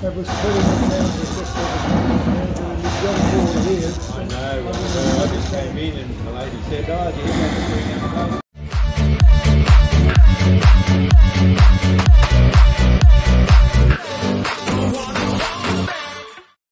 That was down to here. I know, I, I just came in and the lady said, oh, do you have to bring out